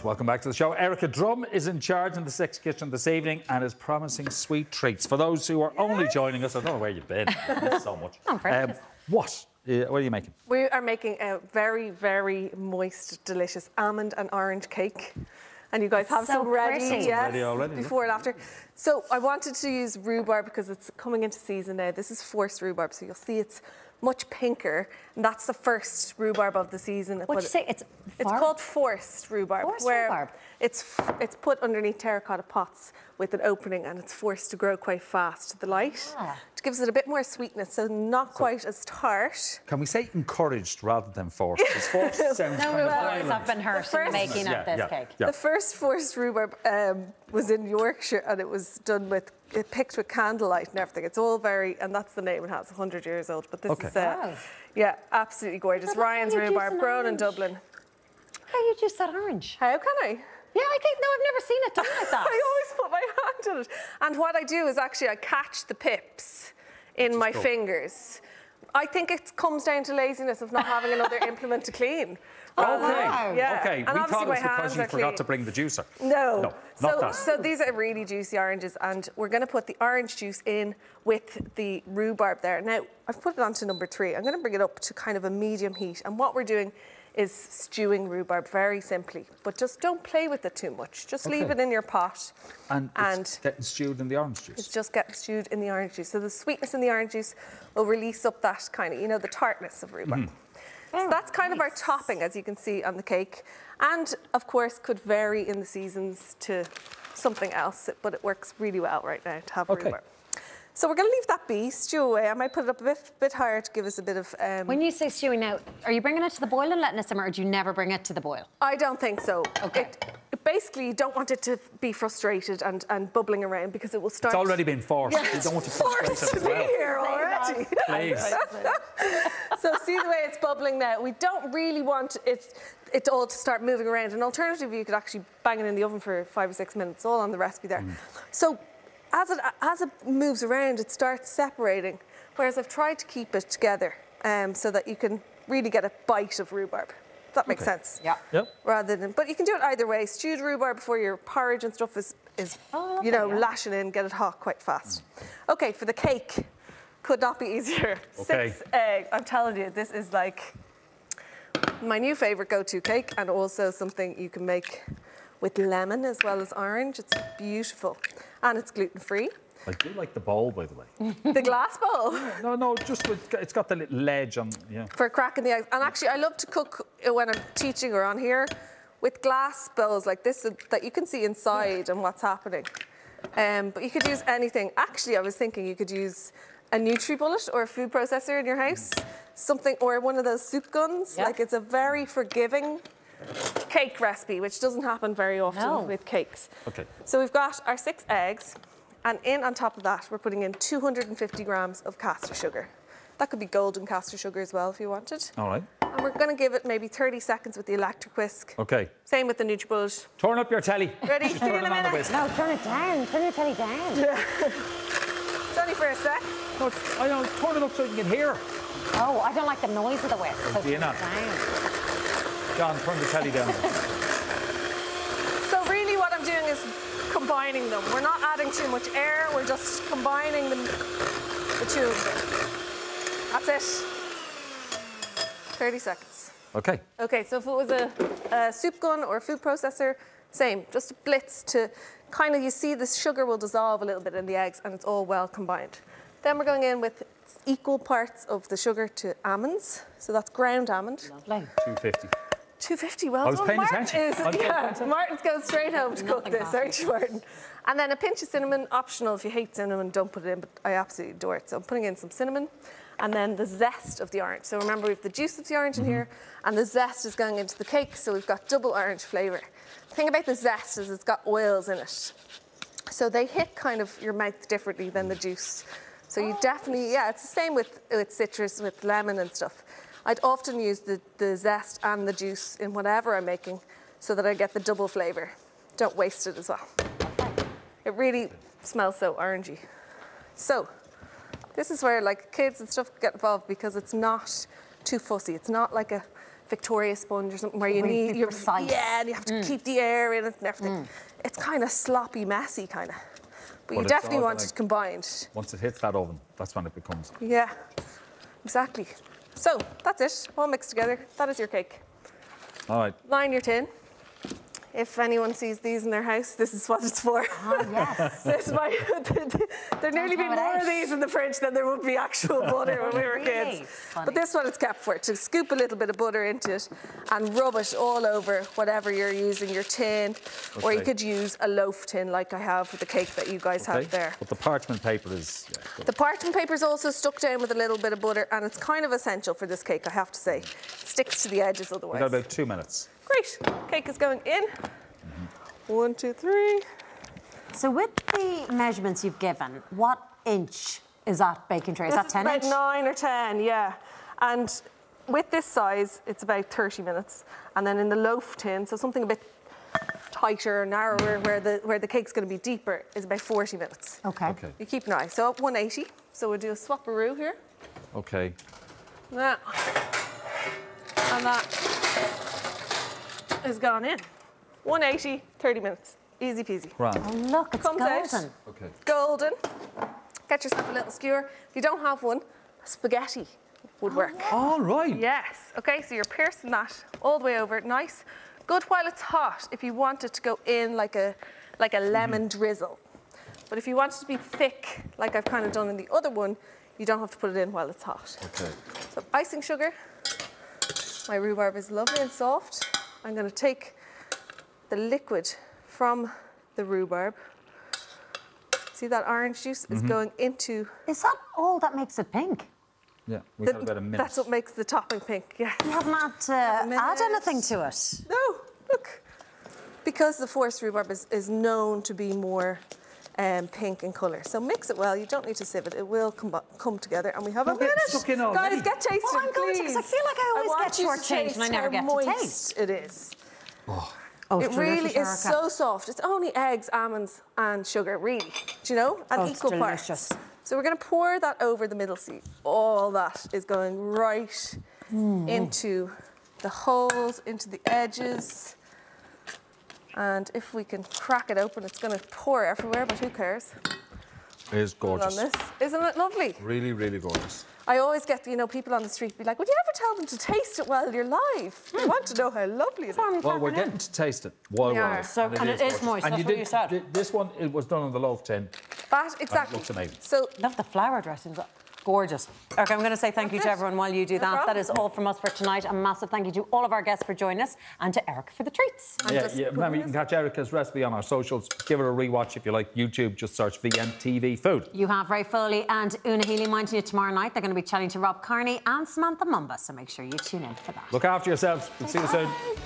Yes, welcome back to the show. Erica Drum is in charge in the Six Kitchen this evening and is promising sweet treats. For those who are only joining us, I don't know where you've been. So much. Oh, very nice. what? Uh, what are you making? We are making a very, very moist, delicious almond and orange cake. And you guys have So some ready, pretty. yes, Ready already, yeah. before and after. So I wanted to use rhubarb because it's coming into season now. This is forced rhubarb, so you'll see it's much pinker. And that's the first rhubarb of the season. What'd you say? It's It's called forced rhubarb. Forced where rhubarb. It's f- it's put underneath terracotta pots with an opening, and it's forced to grow quite fast to the light, Ah. Which gives it a bit more sweetness, so not quite as tart. Can we say encouraged rather than forced? Because forced sounds No kind of rewards violent. have been hurt in the first- making Yeah, of this yeah, cake. yeah. The first forced rhubarb um, was in Yorkshire, and it was done with it picked with candlelight and everything. It's all very, and that's the name it has, 100 years old. But this Okay. is, uh, Wow. yeah, absolutely gorgeous. But Ryan's rhubarb, an grown in. Dublin. How you juice that orange? How can I? Yeah, I think no, I've never seen it done like that. Always put my hand in it. And what I do is actually I catch the pips in my fingers. I think it comes down to laziness of not having another implement to clean. Okay, Wow. Yeah. okay. And we thought it was because you forgot clean. to bring the juicer. No. No, so, that. so these are really juicy oranges, and we're going to put the orange juice in with the rhubarb there. Now, I've put it on to number three. I'm going to bring it up to kind of a medium heat. And what we're doing is stewing rhubarb very simply. But just don't play with it too much. Just leave it in your pot. And, and it's getting stewed in the orange juice. it's just getting stewed in the orange juice. So the sweetness in the orange juice will release up that kind of, you know, the tartness of rhubarb. Mm-hmm. So that's kind of our topping, as you can see on the cake. And of course, could vary in the seasons to something else, but it works really well right now to have Okay. rhubarb. So we're going to leave that be, stew away. I might put it up a bit, bit higher to give us a bit of. Um, When you say stewing now, are you bringing it to the boil and letting it simmer, or do you never bring it to the boil? I don't think so. Okay. It, basically, you don't want it to be frustrated and, and bubbling around because it will start. It's already been forced. Yeah, you don't want to it's frustrate forced it to be well. here already. Please. So see the way it's bubbling now. We don't really want it, it all to start moving around. An alternative, you could actually bang it in the oven for five or six minutes. All on the recipe there. Mm. So as it as it moves around, it starts separating. Whereas I've tried to keep it together um, so that you can really get a bite of rhubarb. If that makes Okay. sense. Yeah. Yep. Rather than, but you can do it either way. Stewed rhubarb before your porridge and stuff is, is Oh, you know, yeah. lashing in, get it hot quite fast. Okay, for the cake, could not be easier. Okay. Six eggs. I'm telling you, this is like my new favorite go-to cake, and also something you can make with lemon as well as orange. It's beautiful, and it's gluten-free. I do like the bowl, by the way. the glass bowl No, no, just with, it's got the little ledge on. Yeah. for cracking the eggs. And actually, I love to cook uh, when I'm teaching or on here with glass bowls like this uh, that you can see inside and what's happening. Um, but you could use anything. Actually, I was thinking you could use a NutriBullet or a food processor in your house, something, or one of those soup guns. Yeah. Like it's a very forgiving cake recipe, which doesn't happen very often No. with cakes. Okay. So we've got our six eggs, and in on top of that, we're putting in 250 grams of caster sugar. That could be golden caster sugar as well if you wanted. All right. And we're going to give it maybe 30 seconds with the electric whisk. Okay. Same with the NutriBullet. Turn up your telly. Ready? She's See you in turning a on the whisk. No, turn it down. Turn your telly down. It's only for a sec. No, it's- I know, turn it up so you can hear. Oh, I don't like the noise of the whisk. So Do you turn not? it down. John, turn the telly down. So really what I'm doing is combining them. We're not adding too much air, we're just combining them, the two of them. That's it. 30 seconds. Okay. Okay, so if it was a, a soup gun or a food processor, same, just a blitz to kind of, you see the sugar will dissolve a little bit in the eggs and it's all well combined. Then we're going in with equal parts of the sugar to almonds. So that's ground almond. Lovely. 250. 250, well I was done. paying Martin attention. Is, I was paying attention. Martin's going straight home to cook this, aren't you, Martin? And then a pinch of cinnamon, optional if you hate cinnamon, don't put it in, but I absolutely adore it. So I'm putting in some cinnamon and then the zest of the orange. So remember, we have the juice of the orange in mm-hmm. here and the zest is going into the cake, so we've got double orange flavour. The thing about the zest is it's got oils in it. So they hit kind of your mouth differently than the juice. So you oh. definitely, yeah, it's the same with, with citrus, with lemon and stuff. I'd often use the, the zest and the juice in whatever I'm making so that I get the double flavour. Don't waste it as well. It really smells so orangey. So this is where like kids and stuff get involved because it's not too fussy. It's not like a Victoria sponge or something where you Where you need be your precise. yeah, and you have to mm. keep the air in it and everything. Mm. It's kind of sloppy, messy, kind of. But, you definitely want gonna- it combined. Once it hits that oven, that's when it becomes. Yeah, exactly. So that's it, all mixed together. That is your cake. All right. Line your tin. If anyone sees these in their house, this is what it's for. Oh, yes. This might, there nearly throw be more out. of these in the fridge than there would be actual butter when we were Really? kids. Funny. But this is what it's kept for, to scoop a little bit of butter into it and rub it all over whatever you're using, your tin, or you could use a loaf tin like I have with the cake that you guys Okay. have there. But the parchment paper is. Yeah. The parchment paper is also stuck down with a little bit of butter and it's kind of essential for this cake, I have to say. It sticks to the edges we otherwise. got about two minutes. Great. Cake is going in. One, two, three. So with the measurements you've given, what inch is that baking tray? Is This that 10 about inch? nine or ten, yeah. And with this size, it's about 30 minutes. And then in the loaf tin, so something a bit tighter, narrower, where the where the cake's going to be deeper, is about 40 minutes. Okay. Okay. You keep an eye. So up 180. So we'll do a swapperoo here. Okay. That. And that is gone in. 180, 30 minutes. Easy peasy. Grand. Oh, look, it's Comes out. golden. Okay. Golden. Get yourself a little skewer. If you don't have one, spaghetti would work. Oh, all right. Yes. Okay, so you're piercing that all the way over. Nice. Good while it's hot if you want it to go in like a like a lemon mm-hmm. drizzle. But if you want it to be thick, like I've kind of done in the other one, you don't have to put it in while it's hot. Okay. So icing sugar. My rhubarb is lovely and soft. I'm going to take the liquid from the rhubarb. See that orange juice is mm-hmm. going into Is that all that makes it pink? Yeah. We've the, got about a minute. That's what makes the topping pink. Yes. You haven't had uh, to add anything to it. No, look. Because the forced rhubarb is, is known to be more um, pink in colour. So mix it well. You don't need to sieve it. It will come, come together. And we have a You're getting minute. stuck in already. Guys, get tasting, Well, I'm going to, please. 'cause I feel like I always want get you to shortchanged and I never how get to moist taste. It is. Oh, It really is so soft. It's only eggs, almonds, and sugar, really. Do you know? And Oh, it's equal delicious. parts. So we're going to pour that over the middle seat. All that is going right Hmm. into the holes, into the edges. And if we can crack it open, it's going to pour everywhere, but who cares? It is gorgeous. on gorgeous. this. Isn't it lovely? Really, really gorgeous. I always get, you know, people on the street be like, would you ever tell them to taste it while you're live? I hmm. want to know how lovely it is. Well, we're getting to taste it while We we're are. on it, So- and it is gorgeous. moist, And that's you what did, you said. This one, it was done on the loaf tin. That, exactly. looks amazing. So Love the flower dressings. Gorgeous. Okay, I'm going to say thank you That's to everyone while you do No that. problem. That is all from us for tonight. A massive thank you to all of our guests for joining us and to Eric for the treats. I'm yeah, yeah. Remember, you can catch Erica's recipe on our socials. Give it a rewatch if you like YouTube. Just search VMTV Food. You have Ray Foley and Una Healy minding you tomorrow night. They're going to be chatting to Rob Kearney and Samantha Mumba, so make sure you tune in for that. Look after yourselves. We'll see you soon. Bye.